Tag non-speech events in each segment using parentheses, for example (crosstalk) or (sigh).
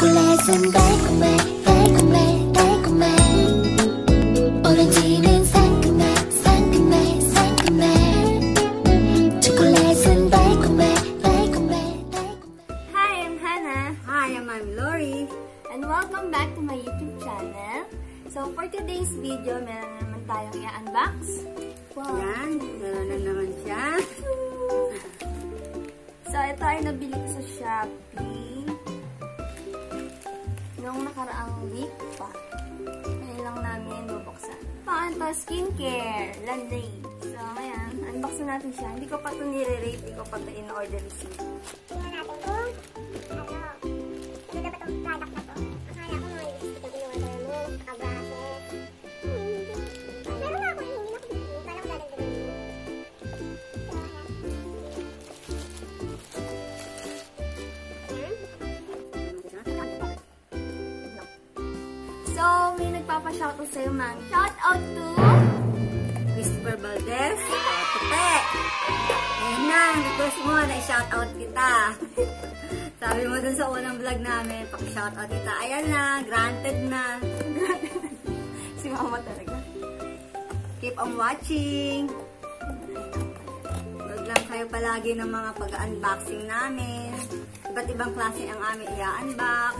초콜릿은 달콤해 달콤해 달콤해 오렌지는 상큼해 상큼해 상큼해 초콜릿은 달콤해 달콤해 달콤해 Hi, I'm Hannah Hi, I'm Ma'am Lori. and welcome back to my YouTube channel. So for today's video, meron na naman tayong i-unbox. Wow. Yan, meron na naman siya. So ito ay nabili ko sa Shopee noong nakaraang week pa. Ngayon lang namin bubuksan. Paan to? Skincare. Landay. So ayan, unboxin natin siya. Hindi ko pa ito nire-rate. Hindi ko pa ito in-order receipt. May nagpapa-shoutout sa'yo, ma'am. Shoutout to... Christopher Valdez. O, Tute. Ayan na, request mo na i-shoutout kita. (laughs) Sabi mo dun sa unang vlog namin, paki-shoutout kita. Ayan na, granted na. (laughs) si mama talaga. Keep on watching. Huwag lang kayo palagi ng mga pag-unboxing namin. Iba't ibang klase ang aming i-unbox.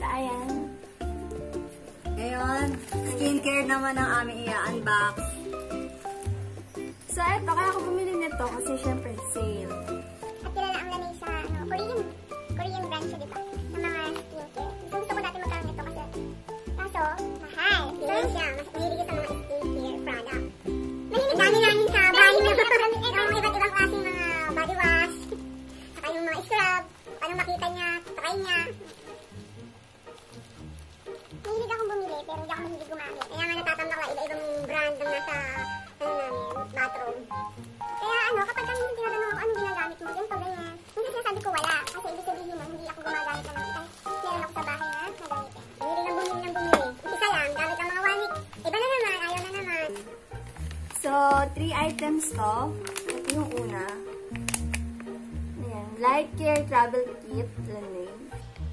So, ayan. Ngayon, skincare naman ang aming i-unbox. So, eto, kaya ako bumili nito kasi syempre sale. Three items to. Ito yung una. Ayan. Light Care Travel Kit. Lanig.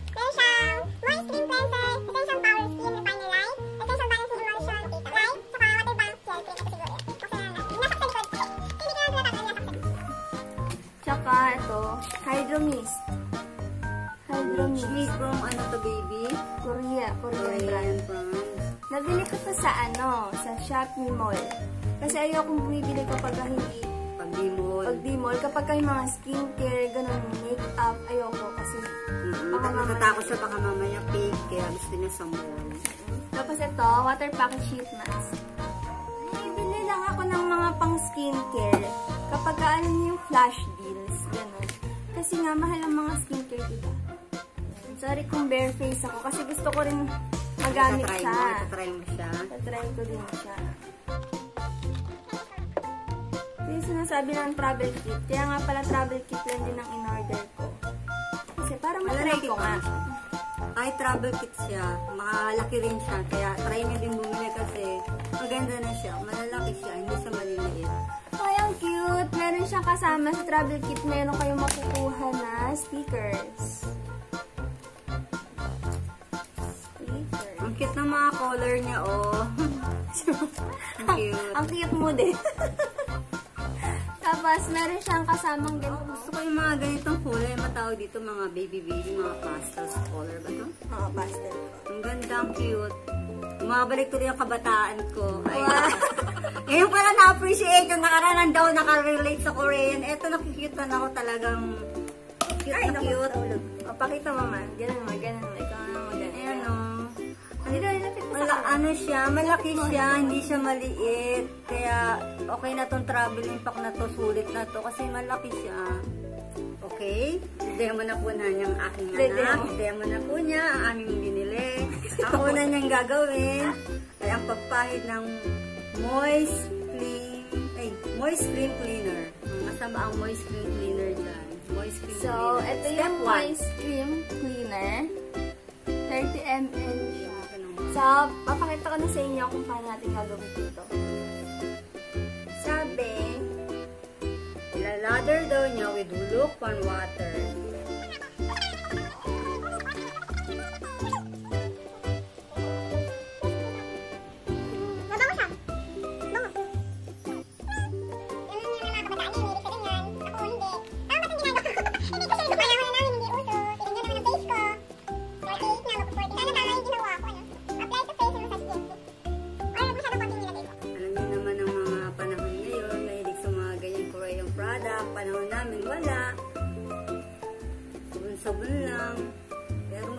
Siyang Moist Skin Cleanser, Essential Power Skin Refiner Light, Essential Balancing Emulsion Data Light, saka Water Bank Gel Cream. Ito siguro. Okay na lang. Nasa sa likod. Hindi ka na tinatatang, nasa sa likod. Tsaka ito, Hydro Mist. Hydro Mist. from ano to baby? Korea. Korean brand. Nabili ko to sa ano, sa Shopee Mall. Kasi ayokong bumibili kapag hindi Pag di mo, pag di mall, kapag kayo mga skincare, ganun, makeup, ayoko kasi mm, baka natatakot siya baka mamaya fake, kaya gusto niya sa mall. Tapos ito, water packet sheet mask. Bibili lang ako ng mga pang skincare kapag ka, alam niyo yung flash deals, ganun. Kasi nga, mahal ang mga skincare, diba? Sorry kung bare face ako kasi gusto ko rin magamit siya. mo, itatry mo siya. Tatry ko din siya. Yung sinasabi ng travel kit. Kaya nga pala travel kit lang din ang in-order ko. Kasi parang Malalaki ko nga. Kahit travel kit siya, makalaki rin siya. Kaya try niyo din bumili kasi maganda na siya. Malalaki siya, hindi siya maliliit. Ay, ang cute! Meron siyang kasama sa travel kit. Meron kayong makukuha na stickers. Stickers. Ang cute ng mga color niya, oh. (laughs) ang cute. ang cute mo din. (laughs) Tapos, meron siyang kasamang ganito. Gusto ko yung mga ganitong kulay, matawag dito mga baby-baby, mga pastels color ba to? Mga pastel. Ang ganda, ang cute. Bumabalik ko rin yung kabataan ko. Ay, Wow. (laughs) Ngayon pala na-appreciate yung nakaranan daw nakarelate sa Korean. Eto, nakikute na ako talagang cute Ay, na cute. tulog. O, pakita mo man. Ganun mo, ganun mo, lapit mo Mala, sa ano siya, malaki siya, hindi siya maliit. Kaya, okay na tong traveling pack na to, sulit na to, kasi malaki siya. Okay? Demo na po na niyang aking anak. Demo na po niya ang aming binili. Ako na niyang gagawin ay ang pagpahid ng moist clean, ay, moist cream cleaner. Masama ang moist cream cleaner dyan. Moist cream So, cleaner. ito Step yung one. moist cream cleaner. So, papakita ko na sa inyo kung paano natin gagawin ito. Sabi, Ila-lather daw niya with lukewarm water.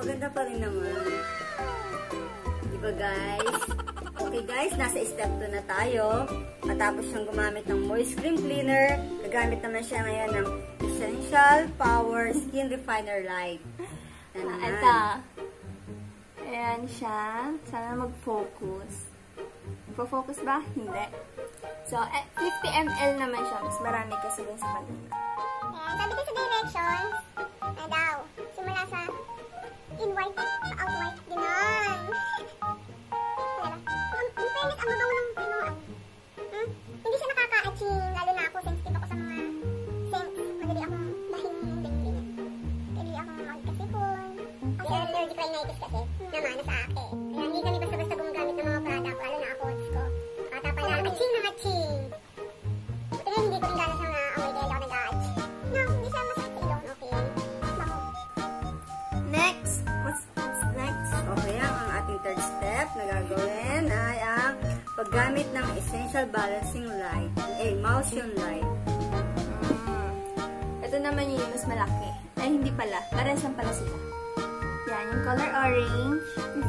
Maganda pa rin naman. Di ba guys? Okay guys, nasa step 2 na tayo. Matapos siyang gumamit ng moist cream cleaner, gagamit naman siya ngayon ng Essential Power Skin Refiner Light. Naman. Ito. Ayan siya. Sana mag-focus. Mag-focus ba? Hindi. So, eh, 50 ml naman siya. Mas marami kasi dun sa kanila. Ayan, sabi din sa directions, na daw, simula sa inward pa outward, gano'n. Wala ba? Ang in fairness, ang mabango ng pinuan. Hmm? Hindi siya nakaka-aching, lalo na ako, sensitive ako sa mga scents. Madali akong dahil dingding. Madali akong magkasipon. Kasi allergic rhinitis kasi, namana sa akin. Essential Balancing Light, Emulsion Light. Mm. Ito naman yung mas malaki. Ay, hindi pala. Parehas lang pala sila. Yan, yung color orange,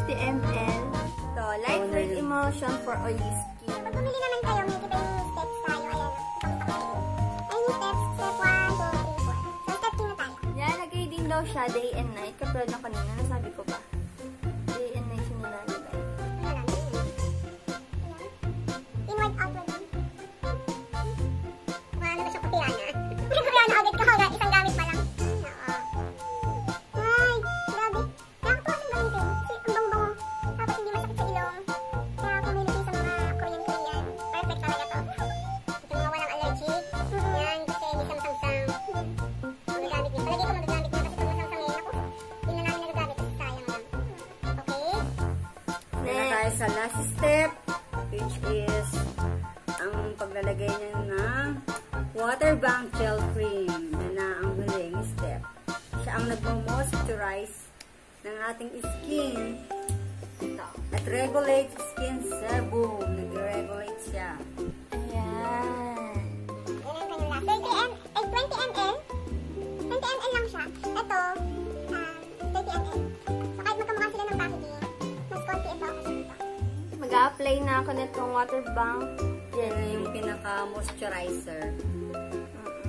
50 ml. Ito, lightweight emulsion for oily skin. Pag bumili naman kayo, may iba yung steps tayo. Ayan, kayo. Ayan yung steps. Step 1, 2, 3, 4. So, step 2 na tayo. Yan, lagay din daw siya day and night. Katulad ng kanina, nasabi ko ba? Sa last step, which is ang paglalagay niya ng water bank gel cream. Yan na ang huling step. Siya ang nagmo-moisturize ng ating skin Ito. at regulate skin sebum. Nag-regulate siya. Ayan. Yan ang kanyang last. 30 m eh, 20 ml. 20 ml lang siya. Ito, um, 30 ml. Mag-a-apply na ako nitong water bank Yan na yung pinaka-moisturizer.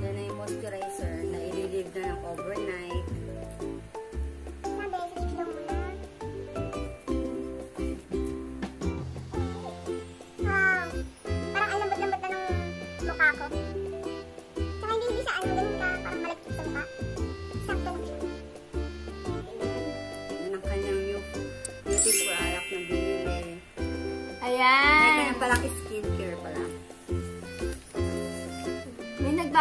Yan na yung moisturizer na ililive na ng overnight.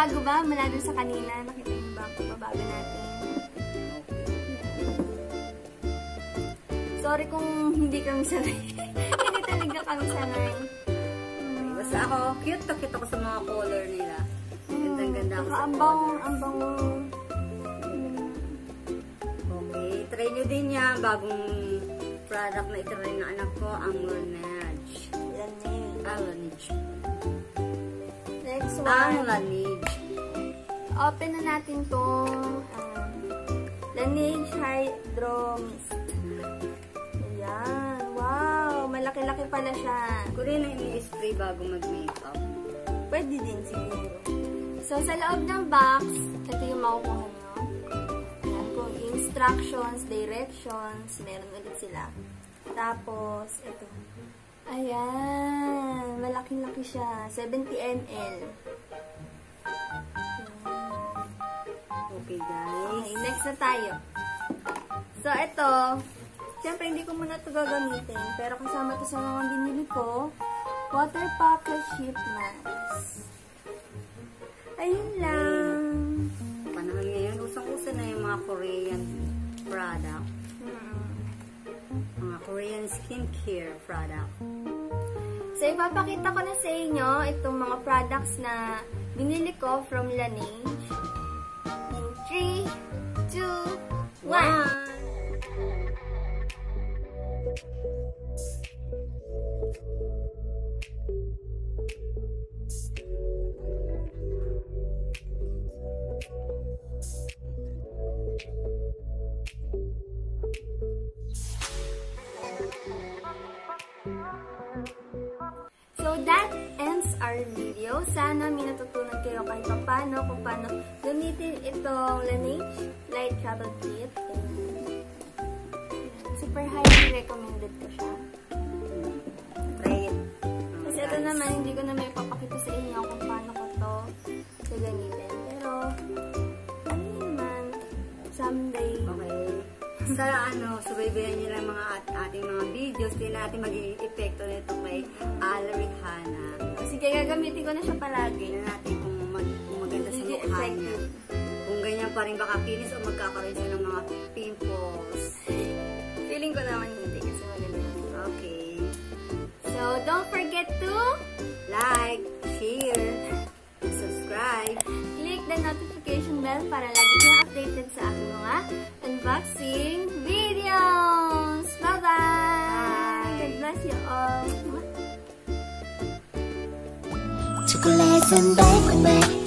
Nagbago ba mula dun sa kanina? Nakita niyo ba pagbabago natin? Sorry kung hindi kami sanay. (laughs) hindi talaga kami sanay. Hmm. Basta ako, cute to cute ako sa mga color nila. Ganda-ganda ako Saka sa ang bango, color. ang bango. Okay, try nyo din yan. Bagong product na itry ng anak ko, ang. Yan eh. Ah, Laneige. Next Ang one. Laneige. Open na natin tong um, Laneige Hydro Mist. Ayan. Wow! Malaki-laki pala siya. Ko rin ang ini-spray bago mag-makeup. Pwede din siguro. So, sa loob ng box, ito yung makukuha nyo. Ayan, kung instructions, directions, meron ulit sila. Tapos, ito. Ayan, malaki-laki siya. 70 ml. Okay, guys. Okay, next na tayo. So, ito, syempre hindi ko muna ito gagamitin, pero kasama to sa mga binili ko, water pocket sheet mask. Ayun lang. Panahon ngayon, usang-usa na yung mga Korean product. Korean skincare product. So, ipapakita ko na sa inyo itong mga products na binili ko from Laneige. In 3, 2, 1. Paano kung paano gamitin itong Laneige Light Travel Kit. Super highly recommended ko siya. It. Kasi ito naman, hindi ko na may papakita sa inyo kung paano ko to gagamitin. Pero, ano naman, someday, Okay. Sa ano, subaybayan niyo lang mga at ating mga videos, din natin magiging epekto nito kay Ala Rihanna. sige, gagamitin ko na siya palagi. Tingnan natin kung, mag, maganda sa mukha niya. Kung ganyan pa rin baka kinis o magkakaroon siya ng mga pimples. Feeling ko naman hindi kasi maliliit. Okay. So, don't forget to like, share, subscribe, click the notification bell para lagi kang updated sa aking mga unboxing videos. Bye-bye! God bless you all! Chocolates and bacon, baby.